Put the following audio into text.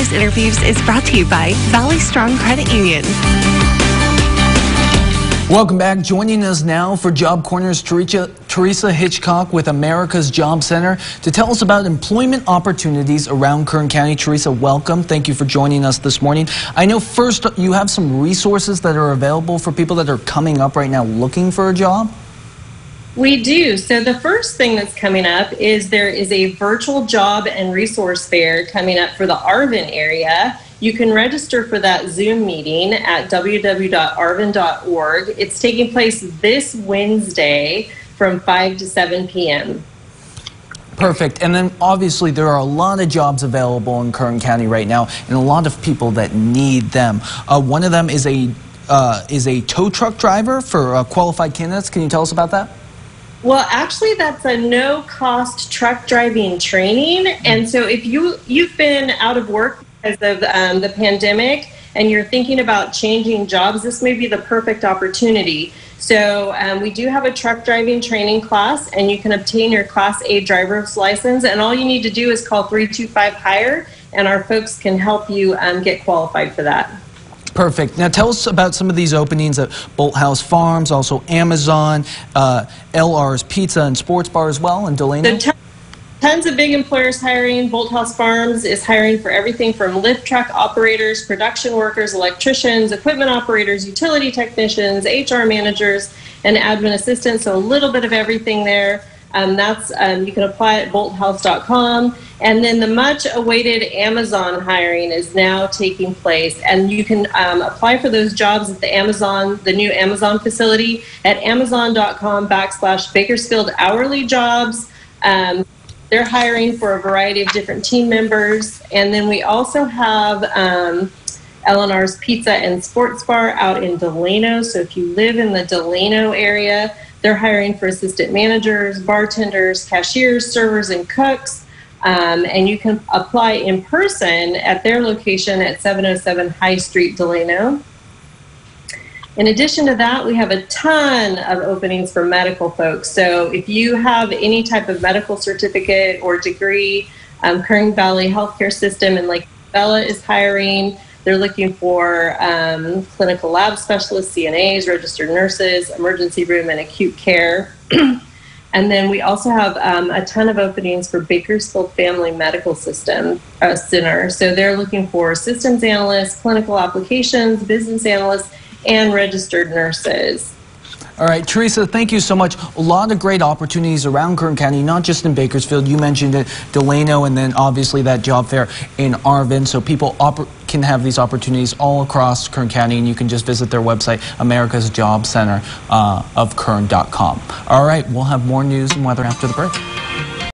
Enterprise Interviews is brought to you by Valley Strong Credit Union. Welcome back. Joining us now for Job Corners, Teresa, Teresa Hitchcock with America's Job Center to tell us about employment opportunities around Kern County. Teresa, welcome. Thank you for joining us this morning. I know first you have some resources that are available for people that are coming up right now looking for a job. We do. So the first thing that's coming up is there is a virtual job and resource fair coming up for the Arvin area. You can register for that Zoom meeting at www.arvin.org. It's taking place this Wednesday from 5 to 7 p.m. Perfect. And then obviously there are a lot of jobs available in Kern County right now and a lot of people that need them. Uh, one of them is a uh, is a tow truck driver for uh, qualified candidates. Can you tell us about that? Well, actually, that's a no-cost truck driving training, and so if you you've been out of work because of um, the pandemic and you're thinking about changing jobs, this may be the perfect opportunity. So um, we do have a truck driving training class, and you can obtain your Class A driver's license. And all you need to do is call 325 Hire, and our folks can help you um, get qualified for that. Perfect. Now tell us about some of these openings at Bolthouse Farms, also Amazon, uh, LR's Pizza and Sports Bar as well in Delano. Tons of big employers hiring. Bolthouse Farms is hiring for everything from lift truck operators, production workers, electricians, equipment operators, utility technicians, HR managers, and admin assistants. So a little bit of everything there. Um, that's um, you can apply at bolthouse.com. And then the much awaited Amazon hiring is now taking place, and you can um, apply for those jobs at the Amazon, the new Amazon facility at amazon.com backslash Bakersfield hourly jobs. Um, they're hiring for a variety of different team members, and then we also have. Um, Eleanor's Pizza and Sports Bar out in Delano. So if you live in the Delano area, they're hiring for assistant managers, bartenders, cashiers, servers, and cooks. Um, and you can apply in person at their location at 707 High Street, Delano. In addition to that, we have a ton of openings for medical folks. So if you have any type of medical certificate or degree, um, Kern Valley Healthcare System and Lake Isabella is hiring. They're looking for um, clinical lab specialists, CNAs, registered nurses, emergency room and acute care. and then we also have um, a ton of openings for Bakersfield Family Medical System uh, Center. So they're looking for systems analysts, clinical applications, business analysts, and registered nurses. All right, Teresa, thank you so much. A lot of great opportunities around Kern County, not just in Bakersfield. You mentioned it, Delano, and then obviously that job fair in Arvin. So people can have these opportunities all across Kern County, and you can just visit their website, America's Job Center uh, of Kern.com. All right, we'll have more news and weather after the break.